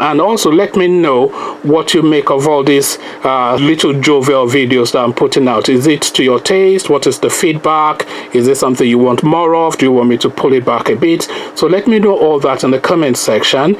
and also let me know what you make of all these uh, little jovial videos that I'm putting out. Is it to your taste? What is the feedback? Is it something you want more of? Do you want me to pull it back a bit? So let me know all that in the comment section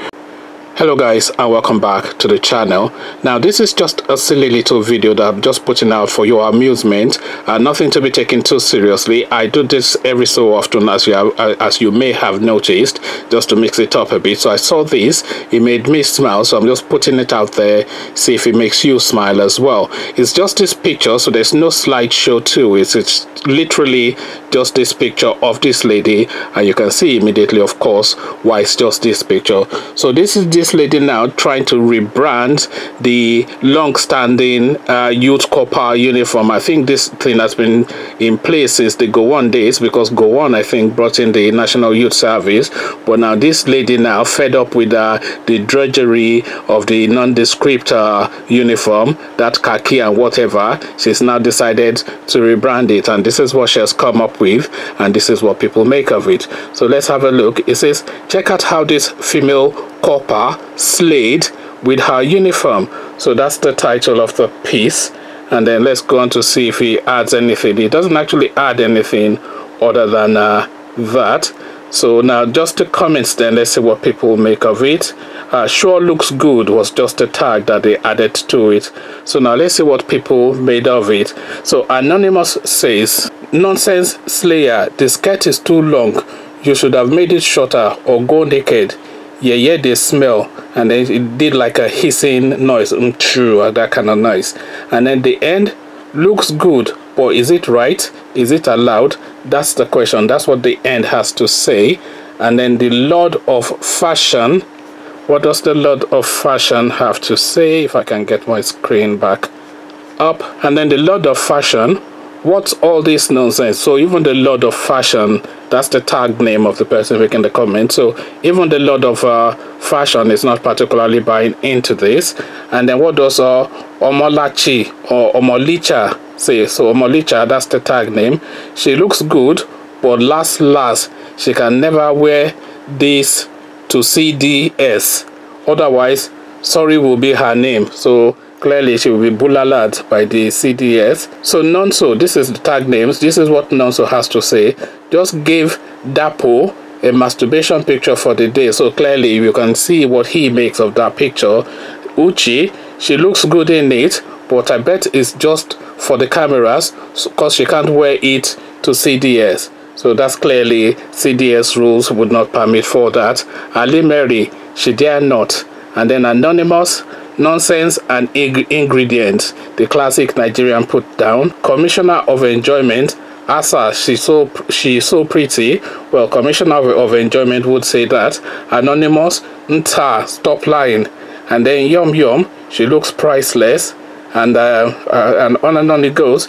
hello guys and welcome back to the channel. Now this is just a silly little video that i'm just putting out for your amusement uh, nothing to be taken too seriously. I do this every so often as you have, uh, as you may have noticed just to mix it up a bit. So i saw this. It made me smile so i'm just putting it out there see if it makes you smile as well. It's just this picture so there's no slideshow to it. It's literally just this picture of this lady and you can see immediately of course why it's just this picture. So this is the lady now trying to rebrand the long-standing uh, youth corps uniform. I think this thing has been in place since the Gowon days because Gowon, I think, brought in the National Youth Service. But now this lady now fed up with uh, the drudgery of the nondescript uh, uniform, that khaki and whatever, she's now decided to rebrand it. And this is what she has come up with. And this is what people make of it. So let's have a look. It says, check out how this female corps slayed with her uniform. So that's the title of the piece. And then let's go on to see if he adds anything. He doesn't actually add anything other than uh, that. So now just the comments then, let's see what people make of it. Uh, sure looks good was just a tag that they added to it. So now let's see what people made of it. So Anonymous says, Nonsense Slayer, the skirt is too long. You should have made it shorter or go naked yeah, yeah, they smell, and then it did like a hissing noise, mm, true, uh, that kind of noise. And then the end looks good, but is it right? Is it allowed? That's the question. That's what the end has to say. And then the Lord of Fashion. What does the Lord of Fashion have to say? If I can get my screen back up. And then the Lord of Fashion what's all this nonsense? So even the lord of fashion that's the tag name of the person making the comment. So even the lord of uh, fashion is not particularly buying into this. And then what does uh, omolachi or omolicha say? So omolicha that's the tag name. She looks good but last last she can never wear this to cds otherwise sorry will be her name. So clearly she will be bullalad by the CDS. So Nonso, this is the tag names. This is what Nonso has to say. Just give Dapo a masturbation picture for the day. So clearly you can see what he makes of that picture. Uchi, she looks good in it, but I bet it's just for the cameras because she can't wear it to CDS. So that's clearly CDS rules would not permit for that. Ali Mary, she dare not. And then Anonymous, nonsense and ingredients the classic nigerian put down. Commissioner of enjoyment asa she's so she's so pretty. Well commissioner of, of enjoyment would say that anonymous nta stop lying. And then yum yum she looks priceless. And uh, uh, and on and on it goes.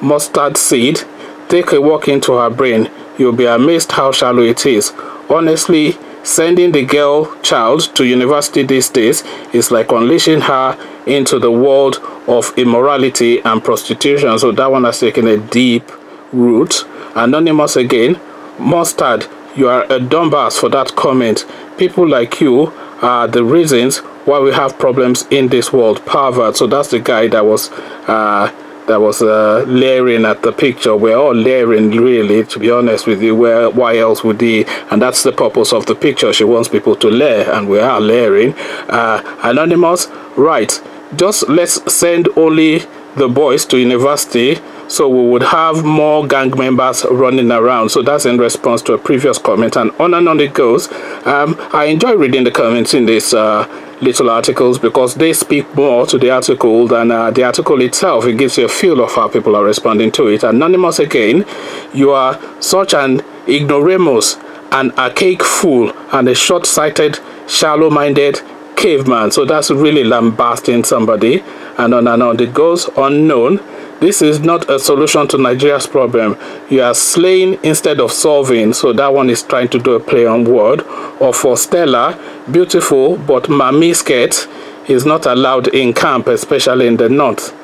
Mustard seed take a walk into her brain. You'll be amazed how shallow it is. Honestly Sending the girl child to university these days is like unleashing her into the world of immorality and prostitution. So that one has taken a deep root. Anonymous again, Mustard, you are a dumbass for that comment. People like you are the reasons why we have problems in this world. Pervert. So that's the guy that was uh, that was uh, layering at the picture. We're all layering, really, to be honest with you. Where why else would he? And that's the purpose of the picture. She wants people to layer, and we are layering. Uh, anonymous, right? Just let's send only the boys to university so we would have more gang members running around so that's in response to a previous comment and on and on it goes um, i enjoy reading the comments in this uh, little articles because they speak more to the article than uh, the article itself. It gives you a feel of how people are responding to it. Anonymous again, you are such an ignoramus, an archaic fool, and a short-sighted, shallow-minded caveman. So that's really lambasting somebody. And on and on it goes, unknown. This is not a solution to Nigeria's problem. You are slaying instead of solving. So that one is trying to do a play on word. Or for Stella, beautiful, but mami skirt is not allowed in camp, especially in the north.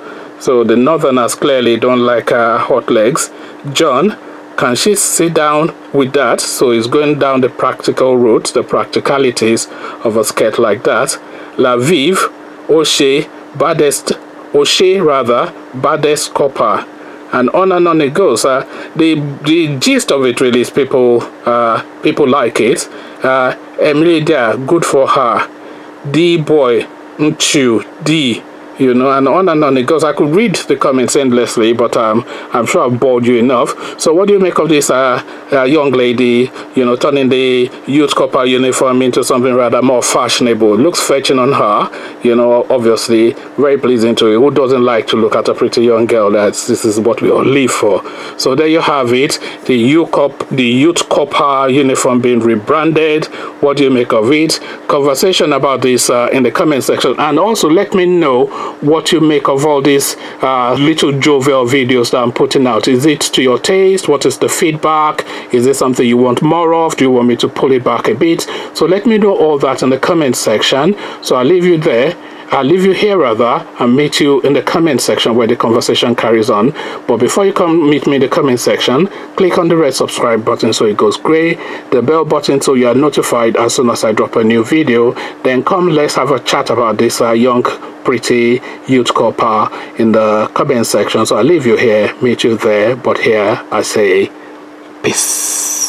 So the northerners clearly don't like uh, hot legs. John, can she sit down with that? So he's going down the practical route, the practicalities of a skirt like that. Laviv, O'Shea, baddest, O'Shea rather, baddest corper. And on and on it goes. Uh, the the gist of it really is people uh, people like it. Uh, Emily there, good for her. D boy, Nchu, D you know, and on and on it goes. I could read the comments endlessly, but um, I'm sure I've bored you enough. So, what do you make of this uh, uh, young lady, you know, turning the youth corper uniform into something rather more fashionable? Looks fetching on her, you know, obviously very pleasing to you. Who doesn't like to look at a pretty young girl? That's this is what we all live for. So there you have it. The youth cop, the youth corper uniform being rebranded. What do you make of it? Conversation about this uh, in the comment section, and also let me know what you make of all these uh, little jovial videos that I'm putting out. Is it to your taste? What is the feedback? Is it something you want more of? Do you want me to pull it back a bit? So let me know all that in the comment section. So I'll leave you there. I'll leave you here rather and meet you in the comment section where the conversation carries on. But before you come meet me in the comment section, click on the red subscribe button so it goes gray, the bell button so you are notified as soon as I drop a new video. Then come let's have a chat about this uh, young pretty youth corper in the comment section. So I'll leave you here, meet you there. But here I say peace.